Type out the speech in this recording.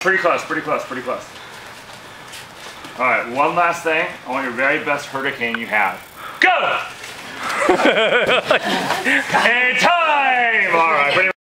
Pretty close, pretty close, pretty close. All right, one last thing. I want your very best hurticane you have. Go!